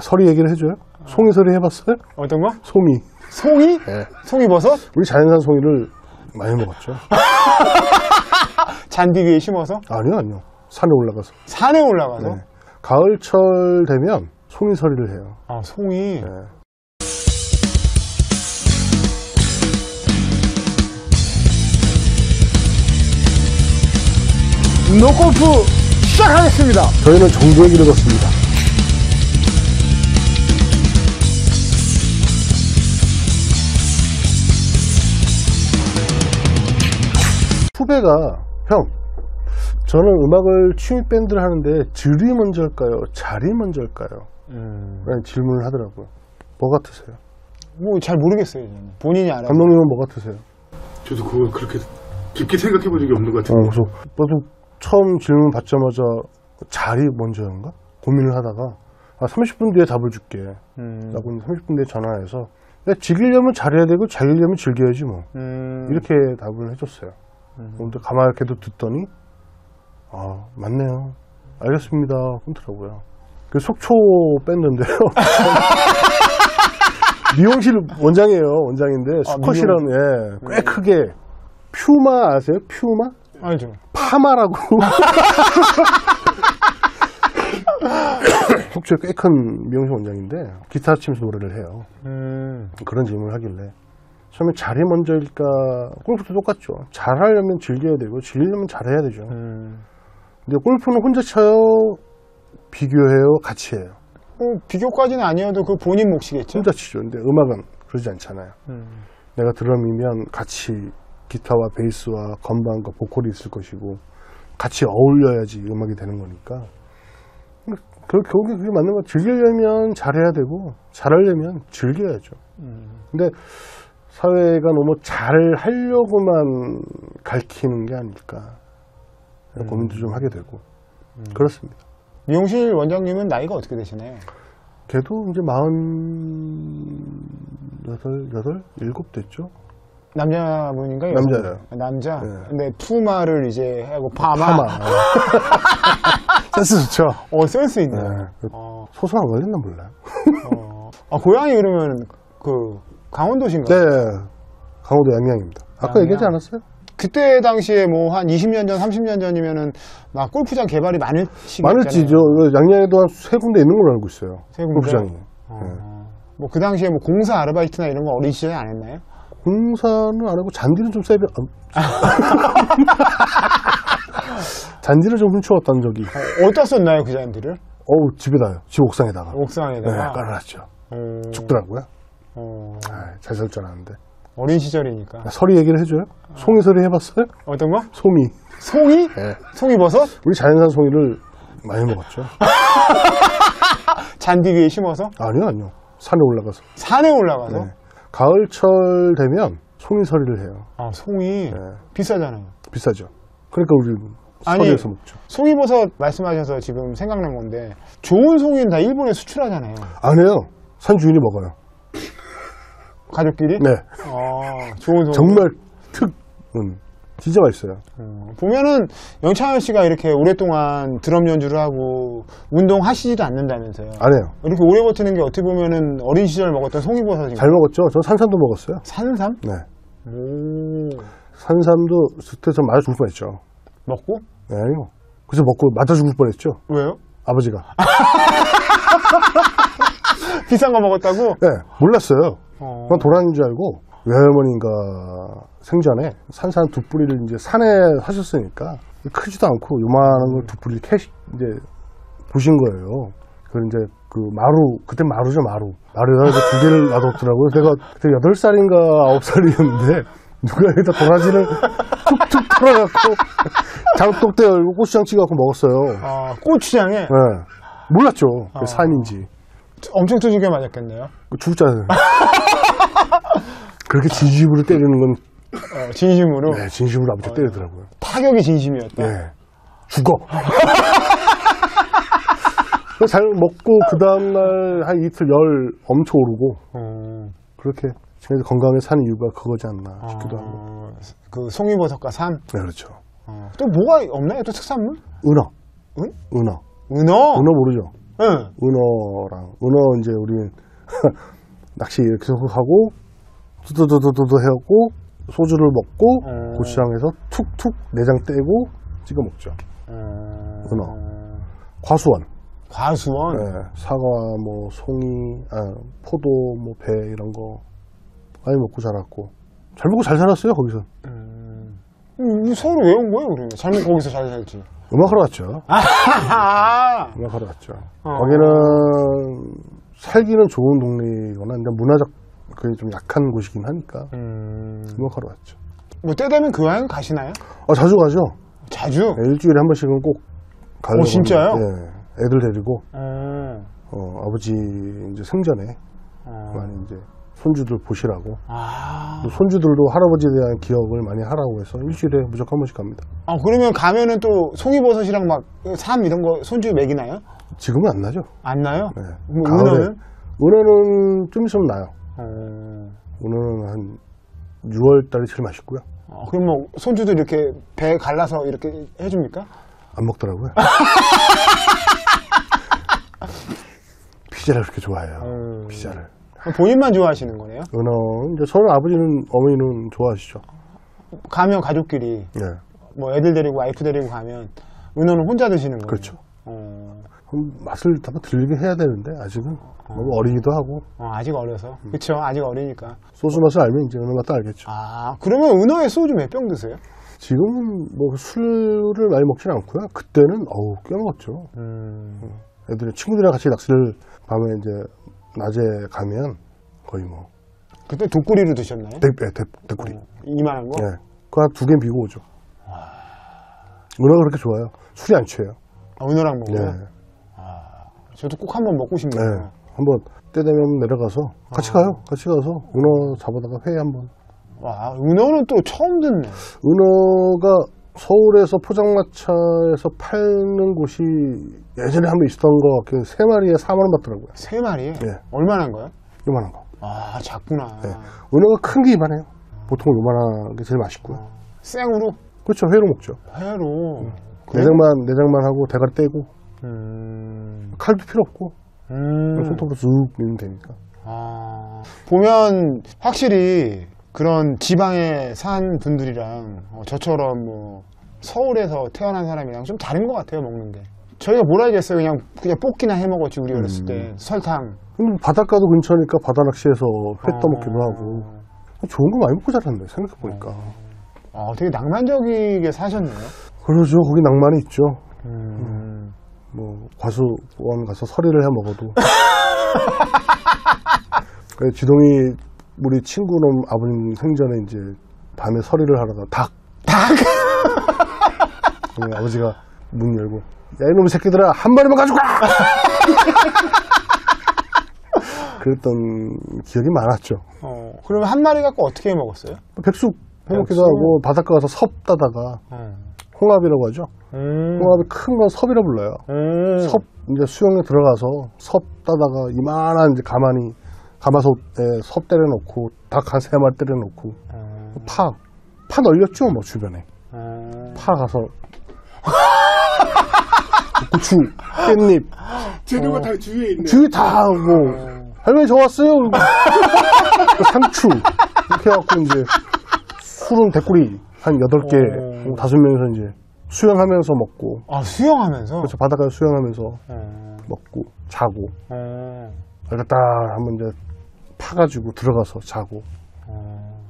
서리 얘기를 해줘요? 송이 서리 해봤어요? 어떤 거? 송이. 송이? 네. 송이버섯? 우리 자연산 송이를 많이 먹었죠. 잔디 위에 심어서? 아니요, 아니요. 산에 올라가서. 산에 올라가서? 네. 가을철 되면 송이 서리를 해요. 아, 송이. 네. 노골프 시작하겠습니다. 저희는 정부의 길을 걷습니다. 후배가 형 저는 음악을 취미 밴드를 하는데 질이 먼저일까요? 잘이 먼저일까요? 음, 라는 질문을 하더라고요. 뭐 같으세요? 뭐 잘 모르겠어요. 저는. 본인이 알아요. 감독님은 뭐 같으세요? 저도 그걸 그렇게 깊게 생각해 본 적이 없는 것 어, 같아요. 그래서 나도 처음 질문 받자마자 잘이 먼저인가? 고민을 하다가 아, 30분 뒤에 답을 줄게. 음, 라고 30분 뒤에 전화해서 야, 즐기려면 잘해야 되고 잘리려면 즐겨야지 뭐 음, 이렇게 답을 해줬어요. 근데 가만히도 듣더니 아 맞네요. 알겠습니다. 하더라고요. 그 속초 밴드인데요. 미용실 원장이에요. 원장인데 아, 수컷이라는 예, 꽤 크게 퓨마 아세요? 퓨마? 알죠. 파마라고. 속초에 꽤 큰 미용실 원장인데 기타 치면서 노래를 해요. 음, 그런 질문을 하길래 처음에 잘이 먼저일까 골프도 똑같죠. 잘하려면 즐겨야 되고 즐기려면 잘해야 되죠. 음. 근데 골프는 혼자 쳐요, 비교해요, 같이 해요. 뭐, 비교까지는 아니어도 그 본인 몫이겠죠? 혼자 치죠. 근데 음악은 그러지 않잖아요. 음, 내가 드럼이면 같이 기타와 베이스와 건반과 보컬이 있을 것이고 같이 어울려야지 음악이 되는 거니까. 그 결국에 그게 맞는 거 즐기려면 잘해야 되고 잘하려면 즐겨야죠. 음. 근데 사회가 너무 잘 하려고만 가르치는 게 아닐까 고민도 좀 하게 되고 그렇습니다. 미용실 원장님은 나이가 어떻게 되시나요? 걔도 이제 마흔 여덟 여덟 일곱 됐죠. 남자분인가요? 여성분? 남자? 네. 근데 푸마를 이제 하고 파마. 파마. 센스 좋죠. 어, 센스 있네. 네. 어, 소송 안 걸렸나 몰라요. 어. 아, 고향이 그러면 그 강원도신가요? 네, 강원도 양양입니다. 아까 양양. 얘기하지 않았어요? 그때 당시에 뭐 한 20년 전, 30년 전이면은 막 골프장 개발이 많을 시기였잖아요. 많을지 저 양양에도 한 세 군데 있는 걸로 알고 있어요. 세 군데? 골프장이. 어. 네. 뭐그 당시에 뭐 공사 아르바이트나 이런 거 어린 시절에 안 했나요? 공사는 안 하고 잔디는 좀 세배. 아, 잔디를 좀 훔쳐왔다는 적이. 어, 어디다 썼나요, 그 잔디를? 어우 집에다요. 집 옥상에다가. 네, 옥상에다가. 깔아놨죠. 어, 죽더라고요. 어, 아, 잘 살 줄 알았는데. 어린 시절이니까. 서리 얘기를 해줘요? 송이 서리 해봤어요? 어떤 거? 송이. 송이? 네. 송이버섯? 우리 자연산 송이를 많이 먹었죠. 잔디 위에 심어서? 아니요, 아니요. 산에 올라가서. 산에 올라가서? 네. 가을철 되면 송이 서리를 해요. 아, 송이. 네. 비싸잖아요. 비싸죠. 그러니까 우리 서리에서 먹죠. 송이버섯 말씀하셔서 지금 생각난 건데, 좋은 송이는 다 일본에 수출하잖아요. 안 해요. 산 주인이 먹어요. 가족끼리? 네. 아, 좋은 송이. 정말 특, 음, 진짜 맛있어요. 어, 보면은 영창현 씨가 이렇게 오랫동안 드럼 연주를 하고 운동하시지도 않는다면서요. 안 해요. 이렇게 오래 버티는 게 어떻게 보면은 어린 시절 먹었던 송이버섯인가? 잘 먹었죠? 저 산삼도 먹었어요. 산삼? 네. 오. 산삼도 좀 맞아 죽을 뻔했죠. 먹고? 네, 아니요. 그래서 먹고 맞아 죽을 뻔했죠. 왜요? 아버지가. 비싼 거 먹었다고? 네, 몰랐어요. 어. 그냥 도라지인 줄 알고 외할머니가 생전에 산삼 두 뿌리를 이제 산에 하셨으니까 크지도 않고 요만한 걸 두 뿌리 캐서 이제 보신 거예요. 그걸 이제 그 마루 그때 마루죠 마루 마루에다 이제 두 개를 놔뒀더라고요. 내가 그때 여덟 살인가 아홉 살이었는데 누가 여기다 도라지를 툭툭 털어갖고 장독대 열고 고추장 찍어갖고 먹었어요. 아, 고추장에 네. 몰랐죠. 그게 어. 산인지. 엄청 두들겨 맞았겠네요. 그 죽잖아요. 그렇게 진심으로 때리는 건 어, 진심으로. 네, 진심으로 아버지 가 때리더라고요. 타격이 진심이었다. 네. 죽어. 그래서 잘 먹고 그 다음날 한 이틀 열 엄청 오르고 어, 그렇게 지금 건강에 사는 이유가 그거지 않나 싶기도 하고. 어, 그 송이버섯과 삼. 네, 그렇죠. 어, 또 뭐가 없나요? 또 특산물? 은어. 응? 은어. 은어? 은어 모르죠? 응. 은어랑 은어 이제 우리 낚시 이렇게 하고 두두두두두 해갖고 소주를 먹고 음. 고추장에서 툭툭 내장 떼고 찍어 먹죠. 음. 은어. 과수원, 과수원. 예, 사과, 뭐 송이, 아, 포도, 뭐 배 이런 거 많이 먹고 자랐고 잘 먹고 잘 살았어요 거기서. 음. 음, 서울 왜 온 거예요, 그러면? 잘못 거기서 잘 살지. 음악하러 갔죠. 아, 음악하러 갔죠. 어. 거기는 살기는 좋은 동네거나 이제 문화적 그게 좀 약한 곳이긴 하니까 음. 음악하러 갔죠. 뭐, 때 되면 그 여행 가시나요? 아, 자주 가죠. 자주? 네, 일주일에 한 번씩은 꼭 가려고 어, 진짜요? 합니다. 예, 애들 데리고 어. 어, 아버지 이제 생전에 어. 많이 이제 손주들 보시라고 아. 또 손주들도 할아버지에 대한 기억을 많이 하라고 해서 일주일에 무조건 한 번씩 갑니다. 아, 그러면 가면은 또 송이버섯이랑 막, 삶 이런 거 손주 먹이나요? 지금은 안 나죠. 안 나요? 네. 뭐. 은어는? 은어는 좀 있으면 나요. 어. 은어는 한 6월 달이 제일 맛있고요. 어, 그럼 뭐, 손주들 이렇게 배 갈라서 이렇게 해줍니까? 안 먹더라고요. 피자를 그렇게 좋아해요. 음. 피자를. 본인만 좋아하시는 거네요? 은어, 이제 저는 아버지는, 어머니는 좋아하시죠. 가면 가족끼리, 네. 뭐, 애들 데리고, 와이프 데리고 가면, 은어는 혼자 드시는 거예요? 그렇죠. 어. 맛을 한번 들리게 해야 되는데, 아직은 너무 어리기도 하고, 어, 아직 어려서. 음. 그쵸, 아직 어리니까. 소주 맛을 알면 이제 은어 맛도 알겠죠. 아, 그러면 은어에 소주 몇 병 드세요? 지금은 뭐 술을 많이 먹진 않고요. 그때는, 어우, 꽤 먹었죠. 음. 애들이 친구들이랑 같이 낚시를 밤에 이제, 낮에 가면 거의 뭐, 그때 독구리로 드셨나요? 대, 대, 대, 대꾸리. 어, 이만한 거? 예. 그거 한두개 비고 오죠. 은어가 그렇게 좋아요. 술이 안 취해요. 아, 은어랑 네. 먹어요? 저도 꼭 한번 먹고 네. 싶네요. 한번 때 되면 내려가서 같이 아. 가요. 같이 가서 은어 잡아다가 회 한번. 와, 은어는 또 처음 듣네. 은어가 서울에서 포장마차에서 팔는 곳이 예전에 한 번 있었던 거 같긴 세 마리에 4만 원 받더라고요. 세 마리에? 네. 얼마나 한 거요? 요만한 거. 아, 작구나. 네. 은어가 큰 게 이만해요. 보통 요만한 게 제일 맛있고요. 생으로? 그렇죠. 회로 먹죠. 회로. 그래? 내장만 내장만 하고 대가리 떼고 음. 칼도 필요 없고 음. 손톱으로 쑥 밀면 되니까. 아, 보면 확실히 그런 지방에 산 분들이랑 어, 저처럼 뭐 서울에서 태어난 사람이랑 좀 다른 것 같아요 먹는 게. 저희가 뭘 알겠어요. 그냥 그냥 볶기나 해 먹었지 우리 어렸을 때 설탕. 근데 바닷가도 근처니까 바다 낚시해서 회 어. 떠먹기도 하고 좋은 거 많이 먹고 자랐네 생각해 보니까. 아, 되게 낭만적이게 사셨네요. 그러죠. 거기 낭만이 있죠. 음. 뭐 과수원 가서 서리를 해 먹어도. 그 지동이 우리 친구놈 아버님 생전에 이제 밤에 서리를 하다가 닭. 닭. 그러면 아버지가 문 열고 야 이놈의 새끼들아 한 마리만 가지고 가. 그랬던 기억이 많았죠. 어, 그러면 한 마리 갖고 어떻게 해 먹었어요? 백숙 해먹기도? 하고 바닷가 가서 섭 따다가 어. 홍합이라고 하죠. 음. 홍합이 큰 건 섭이라 불러요. 음. 섭 이제 수영에 들어가서 섭 따다가 이만한 이제 가마니 가마솥에 섭 때려놓고 닭 한 세 마리 때려놓고 어. 파, 파 널렸죠 뭐 주변에 어. 파 가서 고추, 깻잎 재료가 다 주위에 있네. 주위 다 하고 할머니 저 왔어요 그리고 상추 이렇게 해갖고 이제 술은 대꾸리 한 여덟 개 어. 다섯 명이서 이제 수영하면서 먹고 아, 수영하면서? 그렇죠 바닷가에 수영하면서 어. 먹고 자고 어. 이렇게 딱 한번 이제 파가지고 들어가서 자고 어.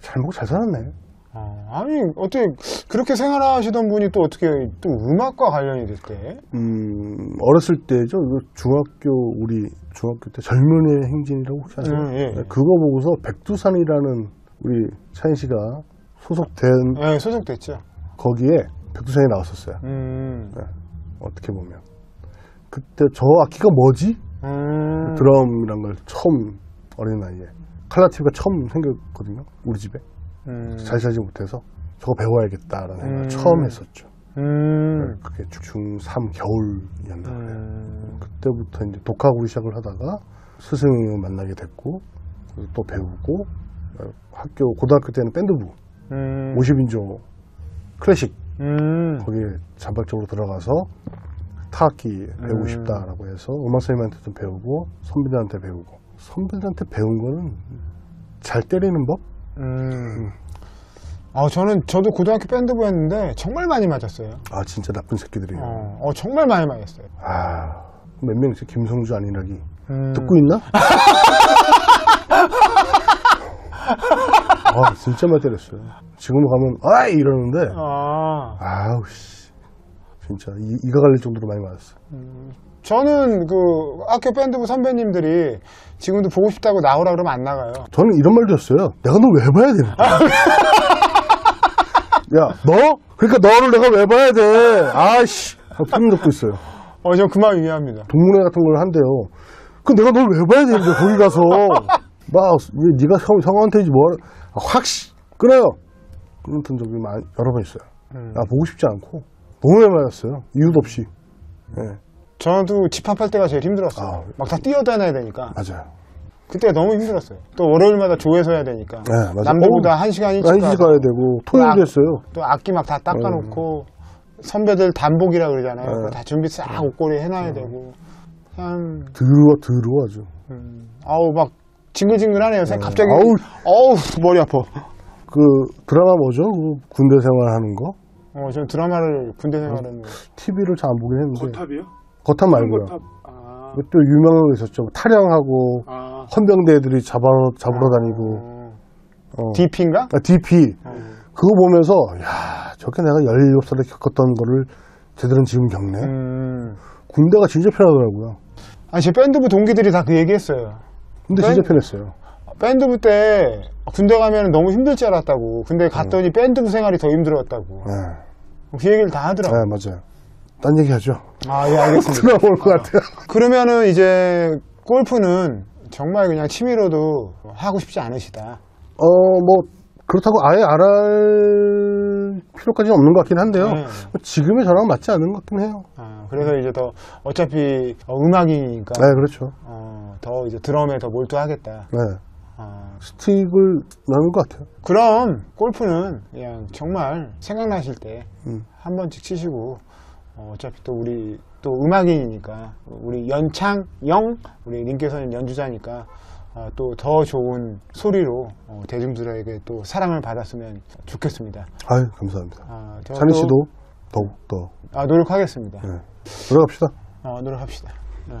잘 먹고 잘 살았네. 어. 아니, 어떻게, 그렇게 생활하시던 분이 또 어떻게 또 음악과 관련이 됐대? 음 어렸을 때죠. 중학교 우리 중학교 때 젊은이의 행진이라고 혹시 아세요? 음, 예. 네, 그거 보고서 백두산이라는 우리 차인 씨가 소속된 네, 소속됐죠. 거기에 백두산이 나왔었어요. 음. 어떻게 보면 그때 저 악기가 뭐지? 음. 드럼이란 걸 처음 어린 나이에 칼라티브가 처음 생겼거든요. 우리 집에 음. 잘 살지 못해서 저거 배워야겠다라는 생각을 음. 처음 했었죠. 음. 그게 중3 겨울이었나. 음. 그때부터 이제 독학으로 시작을 하다가 스승을 만나게 됐고 또 배우고 어, 학교 고등학교 때는 밴드부 음. 50인조 클래식 음. 거기에 자발적으로 들어가서 타악기 배우고 음. 싶다라고 해서 음악 선생님한테 좀 배우고 선배들한테 배우고 선배들한테 배운 거는 잘 때리는 법? 음. 아, 저는, 저도 고등학교 밴드부였는데, 정말 많이 맞았어요. 아 진짜 나쁜 새끼들이에요. 어, 어, 정말 많이 맞았어요. 아몇 명이지 김성주 아니라기 음. 듣고 있나? 아 진짜 많이 때렸어요. 지금 가면 아이 이러는데 아, 아우 씨 진짜 이, 이가 갈릴 정도로 많이 맞았어. 저는 그 학교 밴드부 선배님들이 지금도 보고 싶다고 나오라 그러면 안 나가요. 저는 이런 말도 했어요. 내가 너 왜 봐야 되는? 야, 너? 그러니까 너를 내가 왜 봐야 돼? 아이씨. 품 듣고 있어요. 어, 전 그만 이해합니다. 동문회 같은 걸 한대요. 그 내가 널 왜 봐야 되는데, 거기 가서. 막, 왜 네가 형, 형한테지 뭐, 하라- 아, 확. 끊어요. 끊었던 적이 많- 여러 번 있어요. 음. 나 보고 싶지 않고. 너무 왜 맞았어요. 이유도 없이. 예, 저도 집합할 때가 제일 힘들었어요. 아. 막 다 뛰어다녀야 되니까. 맞아요. 그때가 너무 힘들었어요. 또 월요일마다 조회서 해야 되니까. 네, 맞아요. 남들보다 어, 한 시간 일찍 가야 되고, 토요일도 아. 했어요. 또 악기 막 다 닦아놓고 선배들 단복이라 그러잖아요. 네. 다 준비 싹 옷걸이 해놔야 되고. 참, 더러워, 더러워 아주. 음, 아우 막 징글징글하네요. 생- 갑자기 아우. 어우 머리 아파. 그, 드라마 뭐죠? 그 군대 생활 하는 거? 어, 전 드라마를 군대 생활은 TV를 잘 안 보긴 했는데. 거탑이요? 거탑 말고요. 거탑. 아, 또 유명한 거 있었죠. 타령하고 아, 헌병대 애들이 잡아, 잡으러 다니고. 어, 어. DP인가? 아, DP. 어. 그거 보면서, 야 저게 내가 17살에 겪었던 거를 제대로 지금 겪네. 음. 군대가 진짜 편하더라고요. 아니 제 밴드부 동기들이 다 그 얘기했어요. 근데 밴- 진짜 편했어요. 밴드부 때 군대 가면 너무 힘들 줄 알았다고. 근데 갔더니 밴드부 생활이 더 힘들었다고. 네, 그 얘기를 다 하더라고. 네 맞아요. 딴 얘기 하죠. 아, 예, 알겠습니다. 드라마 올것 같아요. 그러면은 이제 골프는 정말 그냥 취미로도 하고 싶지 않으시다. 어, 뭐, 그렇다고 아예 알할 필요까지는 없는 것 같긴 한데요. 네. 뭐 지금의 저랑 맞지 않는 것 같긴 해요. 아, 그래서 이제 더 어차피 어, 음악이니까 네, 그렇죠. 어, 더 이제 드럼에 더 몰두하겠다. 네. 아, 스틱을 나는 것 같아요. 그럼 골프는 그냥 정말 생각나실 때한 음. 번씩 치시고 어, 차피 또 우리 또 음악인이니까 우리 연창 영 우리 님께서는 연주자니까 어, 또더 좋은 소리로 어, 대중들에게 또 사랑을 받았으면 좋겠습니다. 아유, 감사합니다. 아, 제가 찬희 또- 씨도 더욱 더 아, 노력하겠습니다. 네. 들어갑시다. 어, 노력합시다. 네.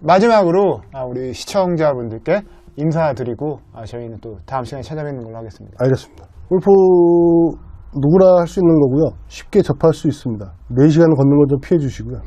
마지막으로 아, 우리 시청자분들께 인사드리고 아, 저희는 또 다음 시간에 찾아뵙는 걸로 하겠습니다. 알겠습니다. 골프 누구나 할 수 있는 거고요. 쉽게 접할 수 있습니다. 4시간 걷는 건 좀 피해 주시고요.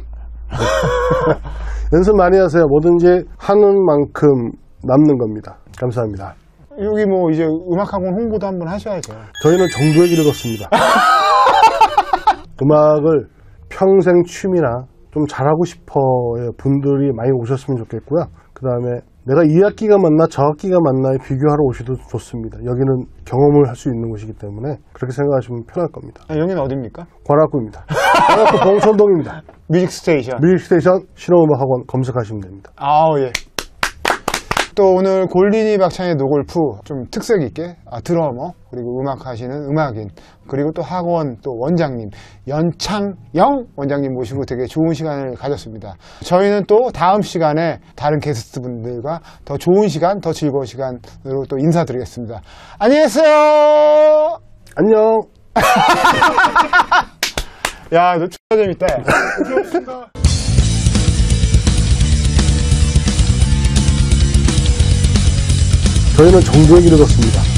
연습 많이 하세요. 뭐든지 하는 만큼 남는 겁니다. 감사합니다. 여기 뭐 이제 음악학원 홍보도 한번 하셔야죠. 저희는 정도의 길을 걷습니다. 음악을 평생 취미나 좀 잘하고 싶어의 분들이 많이 오셨으면 좋겠고요. 그 다음에 내가 이 악기가 맞나 저 악기가 맞나에 비교하러 오셔도 좋습니다. 여기는 경험을 할 수 있는 곳이기 때문에 그렇게 생각하시면 편할 겁니다. 아, 여기는 어딥니까? 관악구입니다. 관악구 봉천동입니다. 뮤직 스테이션. 뮤직스테이션 실용음악 학원 검색하시면 됩니다. 아우 예. 또 오늘 골린이 박찬의 노골프 좀 특색 있게 아, 드러머 그리고 음악 하시는 음악인 그리고 또 학원 또 원장님 연창영 원장님 모시고 되게 좋은 시간을 가졌습니다. 저희는 또 다음 시간에 다른 게스트 분들과 더 좋은 시간 더 즐거운 시간으로 또 인사드리겠습니다. 안녕히 계세요. 안녕! 야, 너 진짜 재밌다. 저희는 길을 걷습니다.